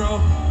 bro.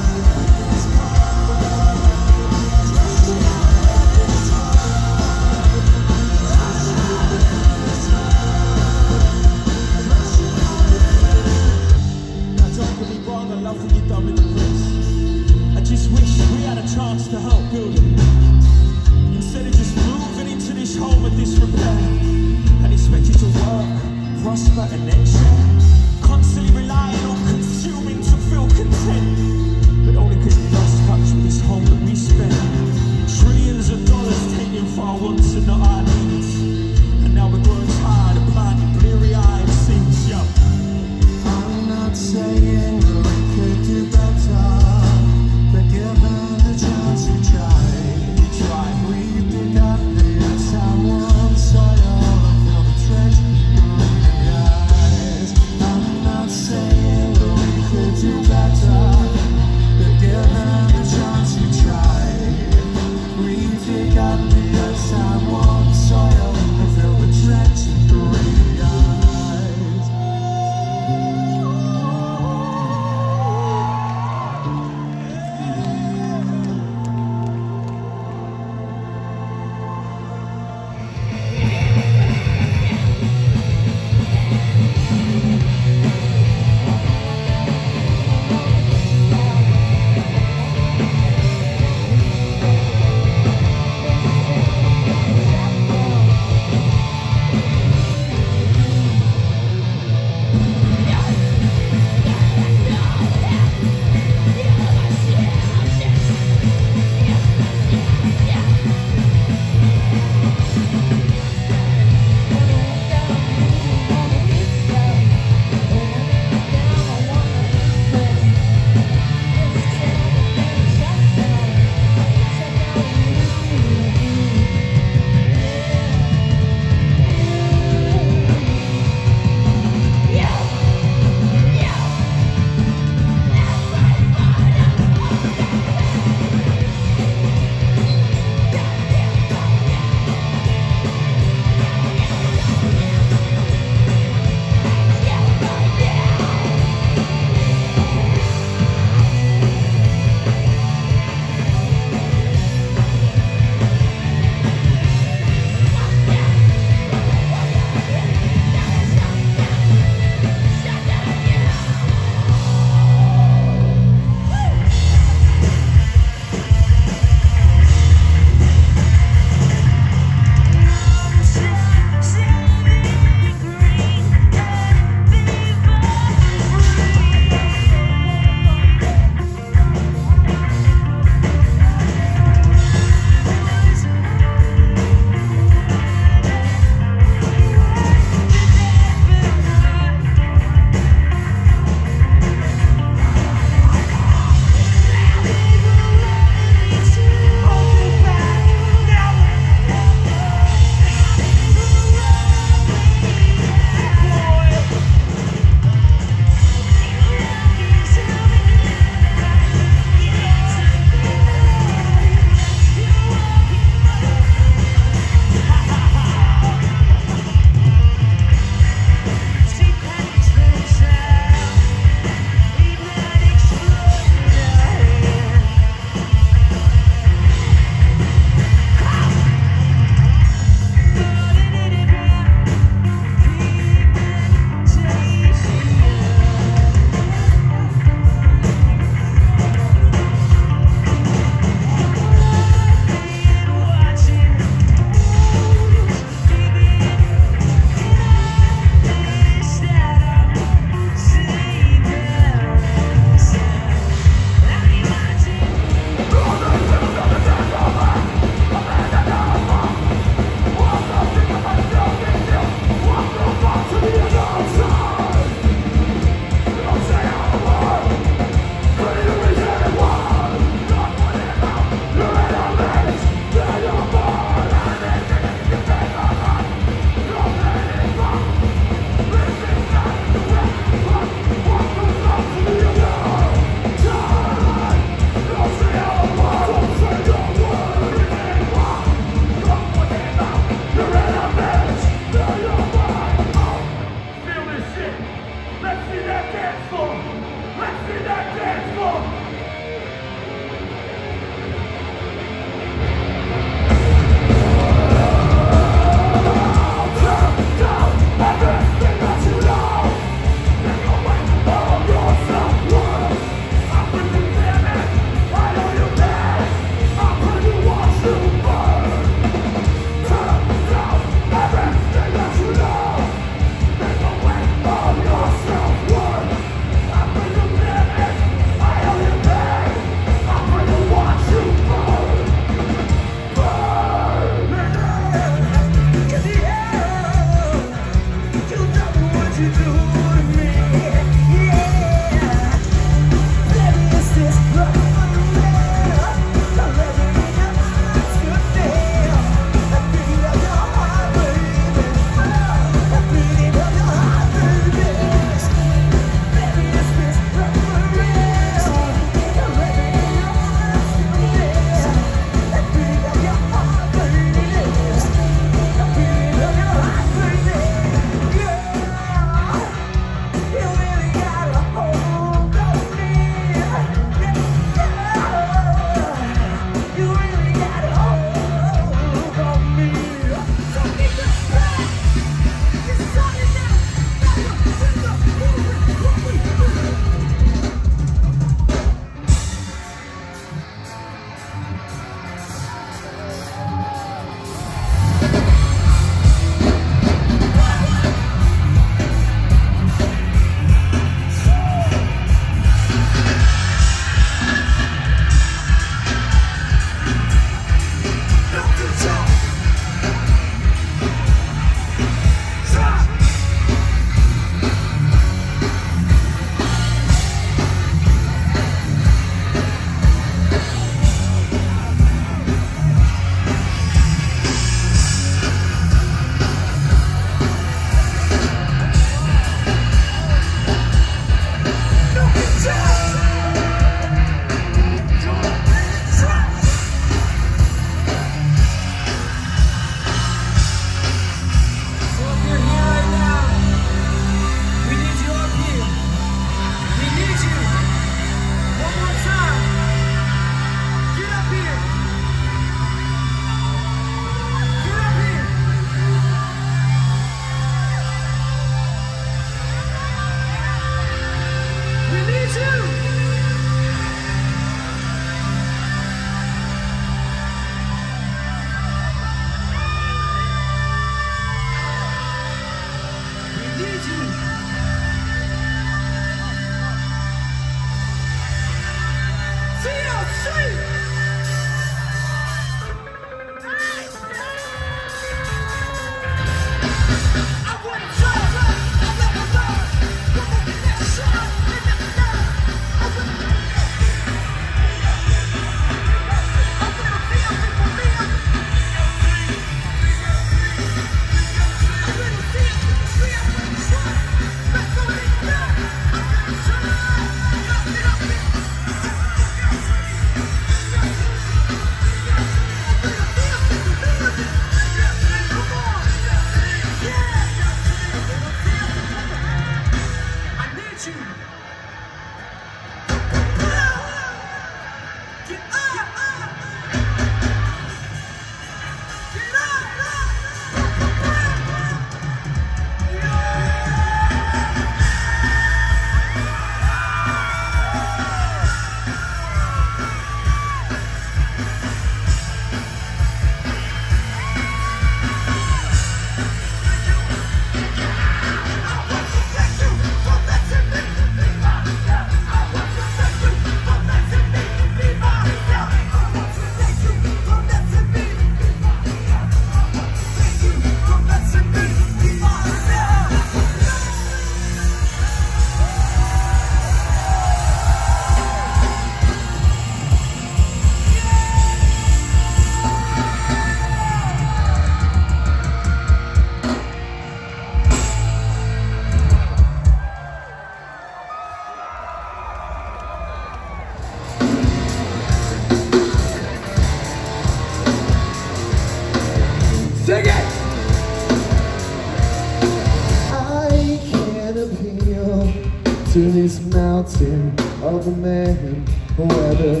Mountain of a man where the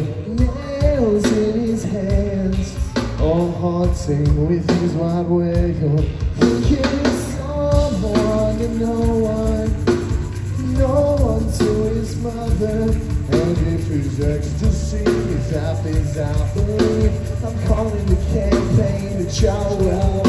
nails in his hands. All haunting with his wide wail thinking someone and no one no one to his mother. And if his ecstasy is half his outlet I'm calling the campaign to chow out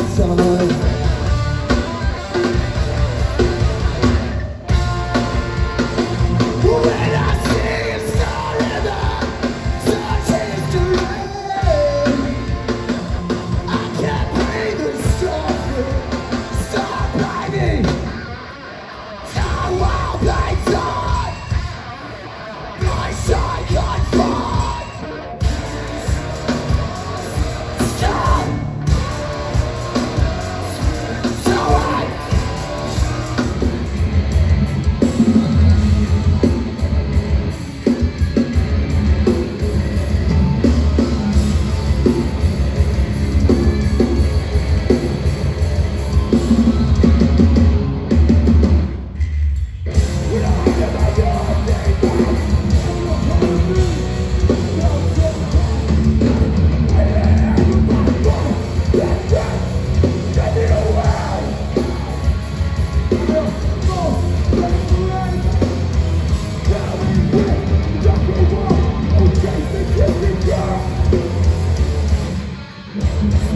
Together,